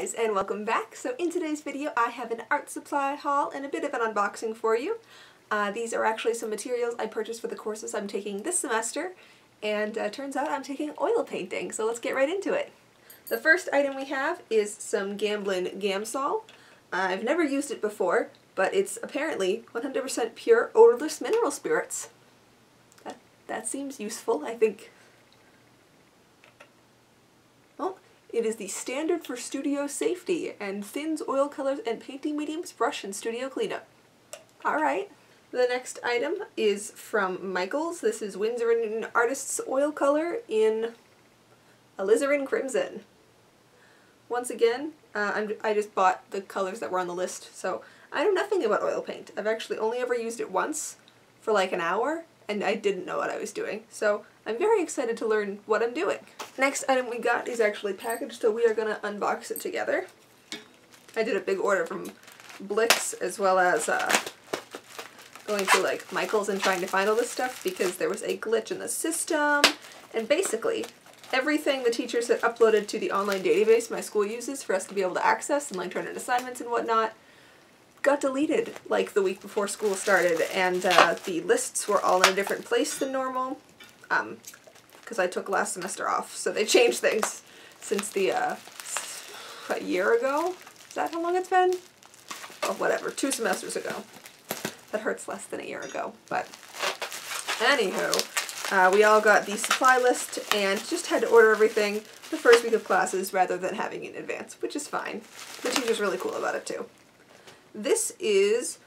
guys and welcome back. So in today's video I have an art supply haul and a bit of an unboxing for you. Uh, these are actually some materials I purchased for the courses I'm taking this semester and uh, turns out I'm taking oil painting so let's get right into it. The first item we have is some Gamblin Gamsol. I've never used it before but it's apparently 100% pure odorless mineral spirits. That, that seems useful I think It is the standard for studio safety and thins, oil colors, and painting mediums brush and studio cleanup. Alright. The next item is from Michaels. This is Winsor & Artists Oil Color in Alizarin Crimson. Once again, uh, i just bought the colors that were on the list, so I know nothing about oil paint. I've actually only ever used it once for like an hour, and I didn't know what I was doing. So I'm very excited to learn what I'm doing. Next item we got is actually packaged, so we are going to unbox it together. I did a big order from Blick's as well as uh, going to like Michael's and trying to find all this stuff because there was a glitch in the system. And basically, everything the teachers had uploaded to the online database my school uses for us to be able to access and like turn in assignments and whatnot got deleted like the week before school started and uh, the lists were all in a different place than normal um, because I took last semester off so they changed things since the uh, a year ago. Is that how long it's been? Oh whatever two semesters ago. That hurts less than a year ago but anywho uh, we all got the supply list and just had to order everything the first week of classes rather than having it in advance which is fine. The teacher's really cool about it too. This is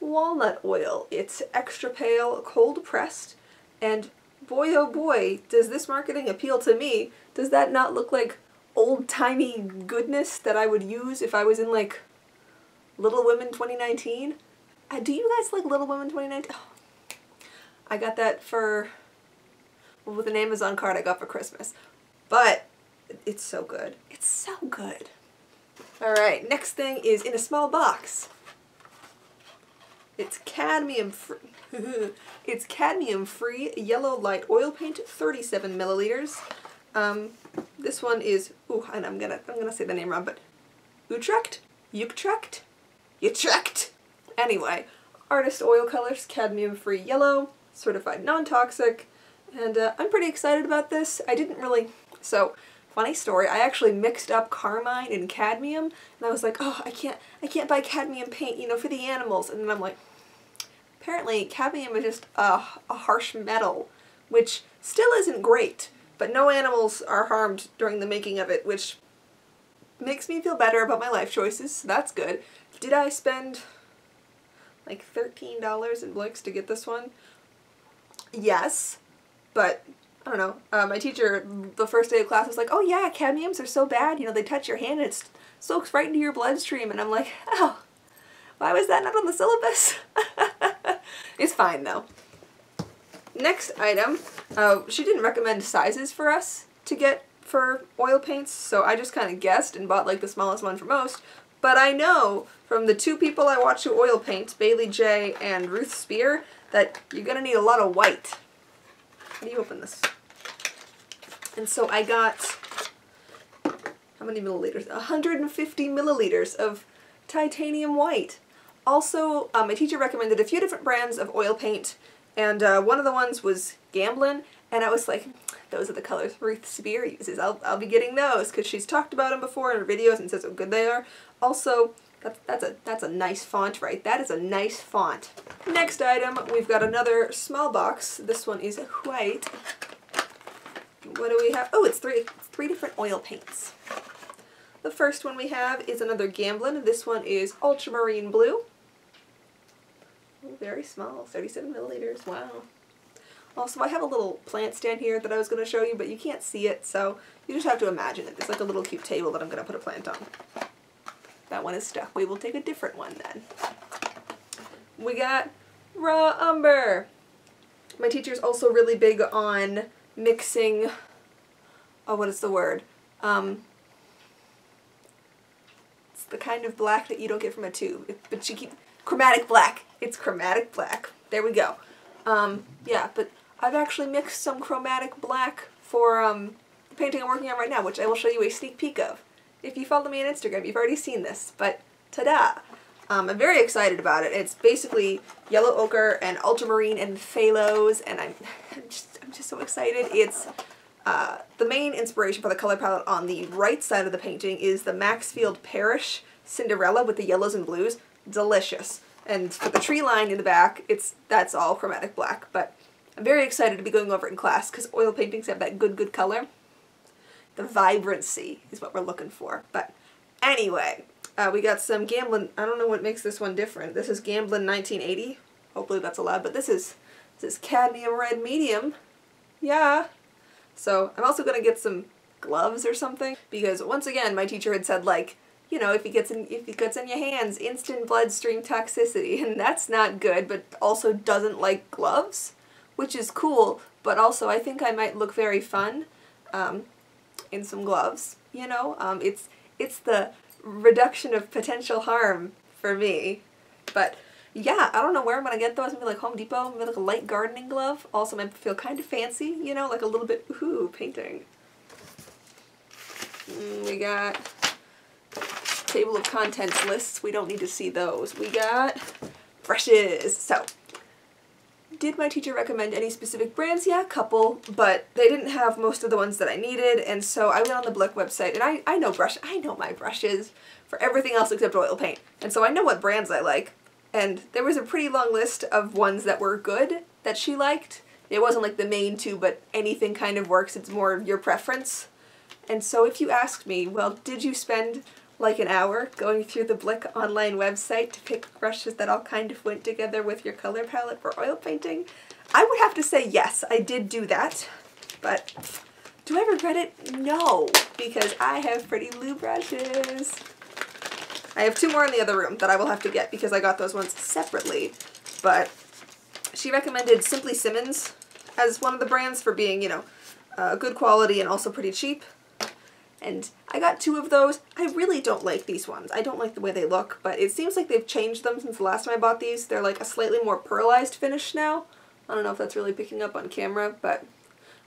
walnut oil. It's extra pale, cold pressed, and boy oh boy, does this marketing appeal to me. Does that not look like old-timey goodness that I would use if I was in like Little Women 2019? Uh, do you guys like Little Women 2019? Oh, I got that for, with an Amazon card I got for Christmas. But it's so good. It's so good. Alright, next thing is in a small box. It's cadmium free. it's cadmium free yellow light oil paint, 37 milliliters. Um, this one is, ooh, and I'm gonna, I'm gonna say the name wrong, but Utrecht? Utrecht? Utrecht? Anyway, artist oil colors, cadmium free yellow, certified non-toxic, and uh, I'm pretty excited about this. I didn't really, so Funny story, I actually mixed up carmine and cadmium, and I was like, oh, I can't, I can't buy cadmium paint, you know, for the animals. And then I'm like, apparently cadmium is just a, a harsh metal, which still isn't great, but no animals are harmed during the making of it, which makes me feel better about my life choices, so that's good. Did I spend like $13 in Blick's to get this one? Yes, but I don't know. Uh, my teacher, the first day of class, was like, "Oh yeah, cadmiums are so bad. You know, they touch your hand and it soaks right into your bloodstream." And I'm like, "Oh, why was that not on the syllabus?" it's fine though. Next item, uh, she didn't recommend sizes for us to get for oil paints, so I just kind of guessed and bought like the smallest one for most. But I know from the two people I watch who oil paint, Baylee Jae and Ruth Spear, that you're gonna need a lot of white. How do you open this? And so I got, how many milliliters? 150 milliliters of titanium white. Also, um, my teacher recommended a few different brands of oil paint, and uh, one of the ones was Gamblin, and I was like, those are the colors Ruth Spear uses. I'll, I'll be getting those, because she's talked about them before in her videos and says how good they are. Also, that's, that's, a, that's a nice font, right? That is a nice font. Next item, we've got another small box. This one is white. What do we have? Oh, it's three, three different oil paints. The first one we have is another Gamblin. This one is ultramarine blue. very small, 37 milliliters. Wow. Also, I have a little plant stand here that I was going to show you, but you can't see it, so you just have to imagine it. It's like a little cute table that I'm going to put a plant on. That one is stuck. We will take a different one then. We got raw umber. My teacher's also really big on mixing, oh, what is the word? Um, it's the kind of black that you don't get from a tube. It, but you keep, chromatic black. It's chromatic black. There we go. Um, yeah, but I've actually mixed some chromatic black for um, the painting I'm working on right now, which I will show you a sneak peek of. if you follow me on Instagram, you've already seen this, but ta-da! Um, I'm very excited about it. It's basically yellow ochre and ultramarine and phthalo, and I'm, I'm just I'm just so excited. It's uh, the main inspiration for the color palette on the right side of the painting is the Maxfield Parrish Cinderella with the yellows and blues. Delicious. And for the tree line in the back, it's that's all chromatic black. But I'm very excited to be going over it in class because oil paintings have that good, good color. The vibrancy is what we're looking for. But anyway, uh, we got some Gamblin. I don't know what makes this one different. This is Gamblin 1980. Hopefully that's allowed. But this is this is cadmium red medium. Yeah. So I'm also going to get some gloves or something because once again my teacher had said like you know if it gets in if it gets in your hands instant bloodstream toxicity and that's not good but also doesn't like gloves which is cool but also I think I might look very fun um, in some gloves you know um, it's it's the reduction of potential harm for me but yeah, I don't know where I'm gonna get those. Maybe like Home Depot, maybe like a light gardening glove. Also might feel kind of fancy, you know, like a little bit, ooh, painting. Mm, we got table of contents lists. We don't need to see those. We got brushes. So, did my teacher recommend any specific brands? Yeah, a couple, but they didn't have most of the ones that I needed, and so I went on the Blick website, and I, I know brush, I know my brushes for everything else except oil paint, and so I know what brands I like. And there was a pretty long list of ones that were good that she liked. It wasn't like the main two, but anything kind of works. It's more your preference. And so if you asked me, well, did you spend like an hour going through the Blick online website to pick brushes that all kind of went together with your color palette for oil painting? I would have to say yes, I did do that. But do I regret it? No, because I have pretty blue brushes. I have two more in the other room that I will have to get because I got those ones separately. But she recommended Simply Simmons as one of the brands for being, you know, uh, good quality and also pretty cheap. And I got two of those. I really don't like these ones. I don't like the way they look, but it seems like they've changed them since the last time I bought these. They're like a slightly more pearlized finish now. I don't know if that's really picking up on camera, but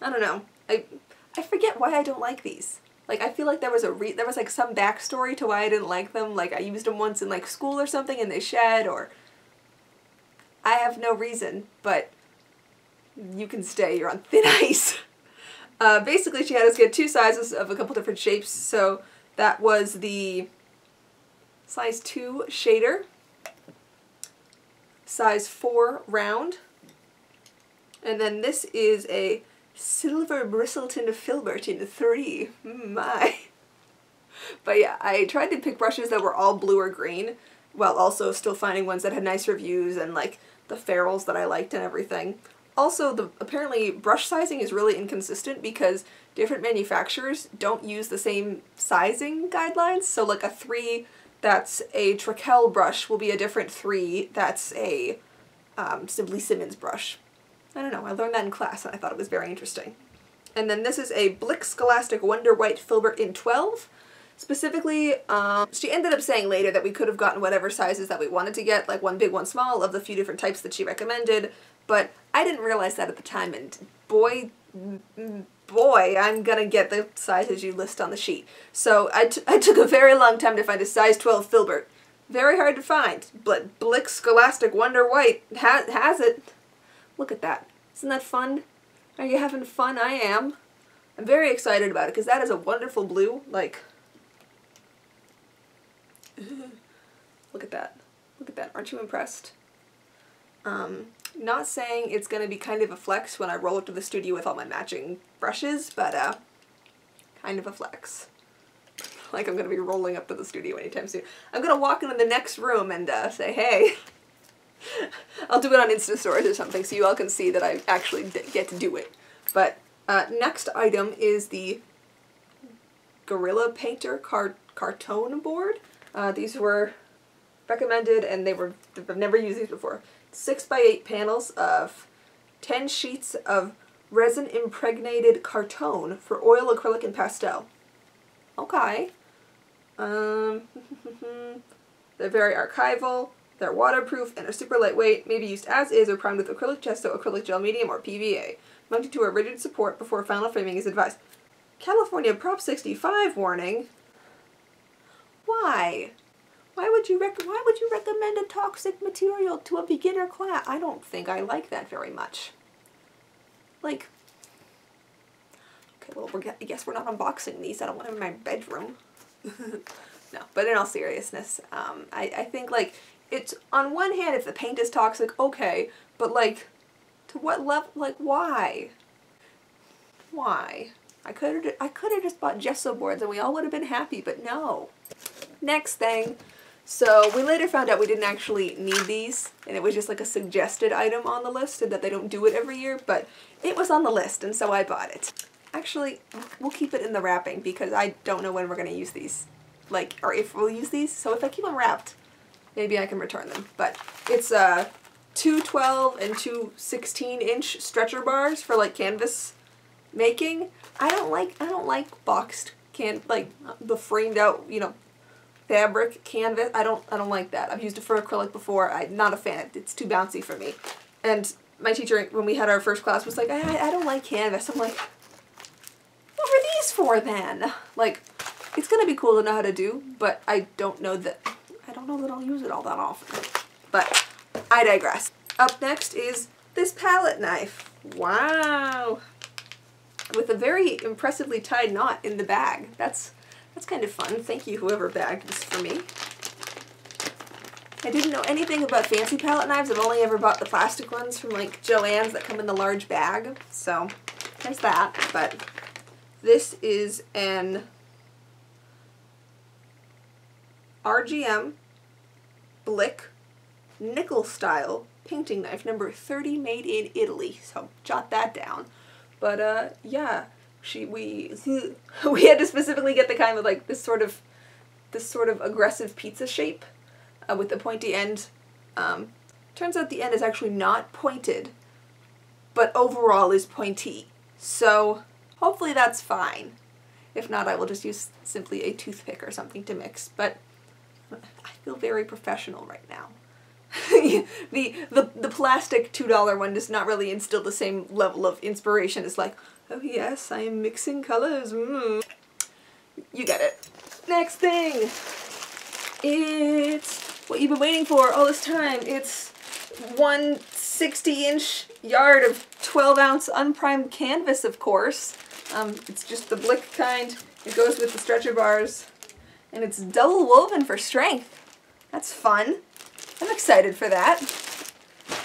I don't know. I I forget why I don't like these. Like I feel like there was a re there was like some backstory to why I didn't like them. Like I used them once in like school or something and they shed or I have no reason, but you can stay. You're on thin ice. Uh, basically, she had us get two sizes of a couple different shapes. So that was the size 2 shader, size 4 round, and then this is a Silver Bristlon Filbert in 3. My. But yeah, I tried to pick brushes that were all blue or green, while also still finding ones that had nice reviews and like the ferrules that I liked and everything. Also, the apparently brush sizing is really inconsistent because different manufacturers don't use the same sizing guidelines. So like a 3 that's a Trekell brush will be a different 3 that's a um, Simply Simmons brush. I don't know, I learned that in class and I thought it was very interesting. And then this is a Blick Scholastic Wonder White Filbert in 12. Specifically, um, she ended up saying later that we could have gotten whatever sizes that we wanted to get, like one big, one small, of the few different types that she recommended, but I didn't realize that at the time, and boy, boy, I'm gonna get the sizes you list on the sheet. So I, I took a very long time to find a size 12 Filbert. Very hard to find, but Blick Scholastic Wonder White ha has it. Look at that. Isn't that fun? Are you having fun? I am. I'm very excited about it because that is a wonderful blue. Like, look at that. Look at that. Aren't you impressed? Um, not saying it's going to be kind of a flex when I roll up to the studio with all my matching brushes, but uh, kind of a flex. Like I'm going to be rolling up to the studio anytime soon. I'm going to walk into the next room and uh, say, hey, I'll do it on Insta Stories or something so you all can see that I actually get to do it. But uh, next item is the Gorilla Painter car carton board. Uh, these were recommended and they were, I've never used these before. 6 by 8 panels of 10 sheets of resin impregnated carton for oil, acrylic, and pastel. Okay. Um, they're very archival. They're waterproof and are super lightweight, may be used as is or primed with acrylic gesso, acrylic gel medium, or PVA. Mounted to a rigid support before final framing is advised. California Prop 65 warning. Why? Why would you rec- why would you recommend a toxic material to a beginner class? I don't think I like that very much. Like Okay, well, we're, I guess we're not unboxing these. I don't want them in my bedroom. no, but in all seriousness, um, I, I think, like, it's, on one hand, if the paint is toxic, okay, but, like, to what level, like, why? Why? I could I could have just bought gesso boards and we all would have been happy, but no. Next thing. So we later found out we didn't actually need these, and it was just like a suggested item on the list, and that they don't do it every year, but it was on the list, and so I bought it. Actually, we'll keep it in the wrapping because I don't know when we're going to use these. Like, or if we'll use these. So if I keep them wrapped, maybe I can return them. But it's uh, two 12 and two 16 inch stretcher bars for like canvas making. I don't like, I don't like boxed can, like the framed out, you know, fabric canvas. I don't, I don't like that. I've used it for acrylic before. I'm not a fan. It's too bouncy for me. And my teacher, when we had our first class, was like, I, I don't like canvas. I'm like, what were these for then? Like, it's gonna be cool to know how to do, but I don't know that, I don't know that I'll use it all that often. But, I digress. Up next is this palette knife. Wow! With a very impressively tied knot in the bag. That's, that's kind of fun. Thank you whoever bagged this for me. I didn't know anything about fancy palette knives. I've only ever bought the plastic ones from like Joann's that come in the large bag. So there's that. But this is an RGM Blick nickel style painting knife number 30 made in Italy. So jot that down. But uh yeah, she we we had to specifically get the kind with like this sort of this sort of aggressive pizza shape uh, with the pointy end. Um, turns out the end is actually not pointed, but overall is pointy. So Hopefully that's fine. If not, I will just use simply a toothpick or something to mix, but I feel very professional right now. the, the the plastic $2 one does not really instill the same level of inspiration. It's like, oh yes, I am mixing colors. Mm. You get it. Next thing. It's what you've been waiting for all this time. It's one 60 inch yard of 12 ounce unprimed canvas, of course. Um, it's just the Blick kind. It goes with the stretcher bars. And it's double woven for strength. That's fun. I'm excited for that.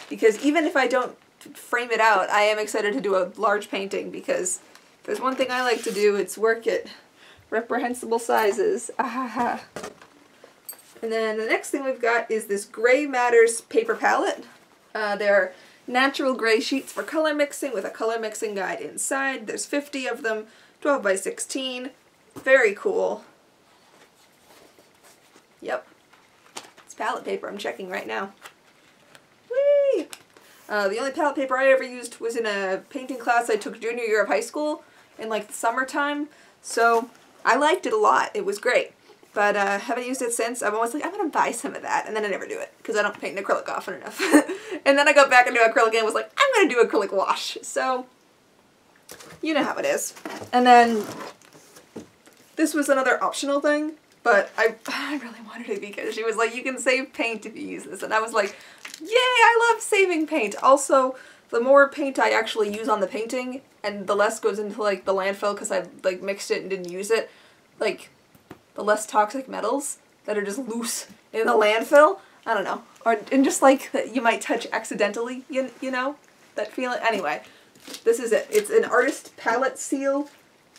Because even if I don't frame it out, I am excited to do a large painting because there's one thing I like to do, it's work at reprehensible sizes. Ah, and then the next thing we've got is this Gray Matters paper palette. Uh, they're natural gray sheets for color mixing with a color mixing guide inside. There's 50 of them, 12 by 16. Very cool. Yep. It's palette paper I'm checking right now. Whee! Uh, the only palette paper I ever used was in a painting class I took junior year of high school in like the summertime. So I liked it a lot. It was great but uh, haven't used it since. I'm always like, I'm gonna buy some of that, and then I never do it because I don't paint acrylic often enough. and then I got back into acrylic and was like, I'm gonna do acrylic wash. So, you know how it is. And then this was another optional thing, but I, I really wanted it because she was like, you can save paint if you use this. And I was like, yay, I love saving paint. Also, the more paint I actually use on the painting, and the less goes into like the landfill because I like mixed it and didn't use it, like the less toxic metals that are just loose in the landfill. I don't know. Or and just like that you might touch accidentally, you, you know? That feeling. Anyway, this is it. It's an artist palette seal.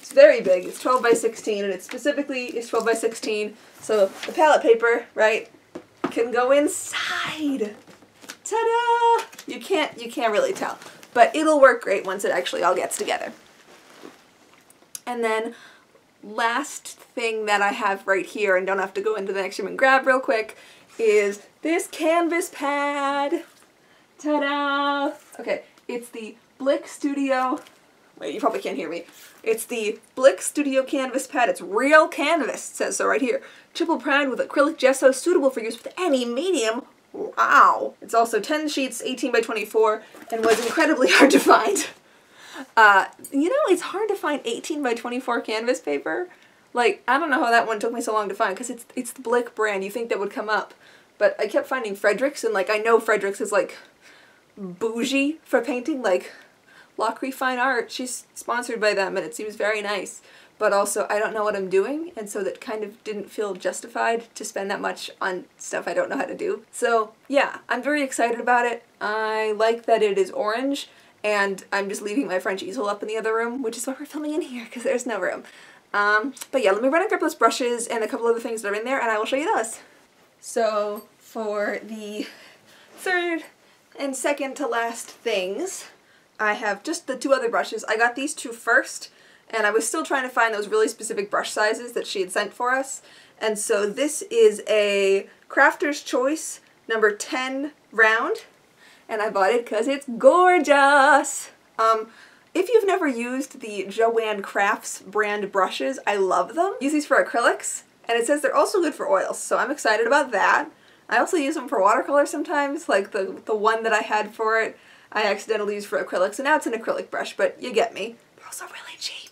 It's very big. It's 12 by 16 and it specifically is 12 by 16. So the palette paper, right, can go inside. Ta-da! You can't you can't really tell. But it'll work great once it actually all gets together. And then last thing that I have right here and don't have to go into the next room and grab real quick is this canvas pad. Ta-da! Okay, it's the Blick Studio, wait, you probably can't hear me. It's the Blick Studio canvas pad. It's real canvas, it says so right here. Triple primed with acrylic gesso, suitable for use with any medium. Wow! It's also 10 sheets, 18 by 24, and was incredibly hard to find. Uh, you know, it's hard to find 18 by 24 canvas paper. Like, I don't know how that one took me so long to find, because it's, it's the Blick brand. You think that would come up. But I kept finding Fredrix, and like, I know Fredrix is like bougie for painting, like Lachri Fine Art. She's sponsored by them, and it seems very nice. But also, I don't know what I'm doing, and so that kind of didn't feel justified to spend that much on stuff I don't know how to do. So, yeah, I'm very excited about it. I like that it is orange, and I'm just leaving my French easel up in the other room, which is why we're filming in here, because there's no room. Um, but yeah, let me run and grab those brushes and a couple other things that are in there, and I will show you those. So, for the third and second to last things, I have just the two other brushes. I got these two first, and I was still trying to find those really specific brush sizes that she had sent for us. And so this is a Crafter's Choice number 10 round, and I bought it because it's gorgeous! Um, if you've never used the Joann Crafts brand brushes, I love them. Use these for acrylics, and it says they're also good for oils, so I'm excited about that. I also use them for watercolor sometimes, like the, the one that I had for it I accidentally used for acrylics, and now it's an acrylic brush, but you get me. They're also really cheap.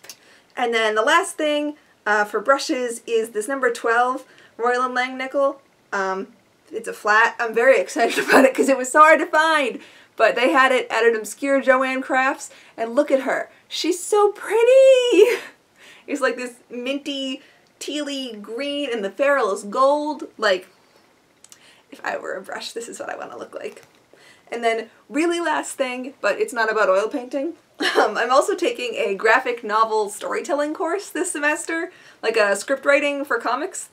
And then the last thing uh, for brushes is this number 12 Royal and Langnickel. Um, it's a flat. I'm very excited about it because it was so hard to find. But they had it at an obscure Joann Crafts, and look at her. She's so pretty! It's like this minty, tealy green, and the ferrule is gold. Like, if I were a brush, this is what I want to look like. And then really last thing, but it's not about oil painting, um, I'm also taking a graphic novel storytelling course this semester, like a script writing for comics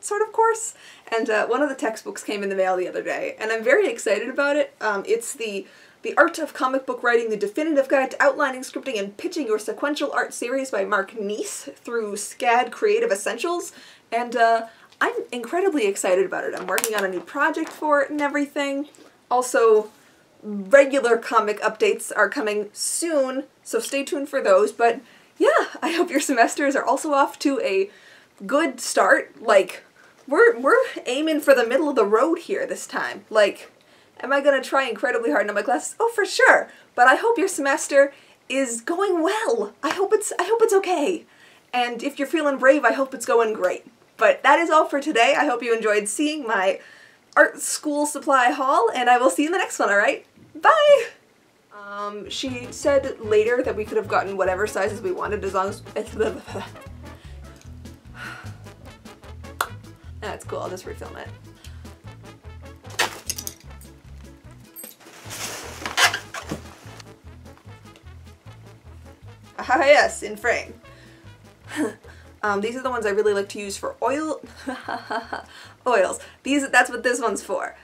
sort of course. And uh, one of the textbooks came in the mail the other day, and I'm very excited about it. Um, it's the the Art of Comic Book Writing, the Definitive Guide to Outlining, Scripting, and Pitching Your Sequential Art Series by Mark Kneece through SCAD Creative Essentials. And uh, I'm incredibly excited about it. I'm working on a new project for it and everything. Also, regular comic updates are coming soon, so stay tuned for those. But yeah, I hope your semesters are also off to a good start. Like, we're, we're aiming for the middle of the road here this time. Like, am I gonna try incredibly hard in my classes? Oh, for sure. But I hope your semester is going well. I hope it's I hope it's okay. And if you're feeling brave, I hope it's going great. But that is all for today. I hope you enjoyed seeing my art school supply haul, and I will see you in the next one, alright? Bye! Um, she said later that we could have gotten whatever sizes we wanted as long as... it's. That's cool, I'll just refilm it. Ah yes, in frame. um, these are the ones I really like to use for oil oils. These that's what this one's for.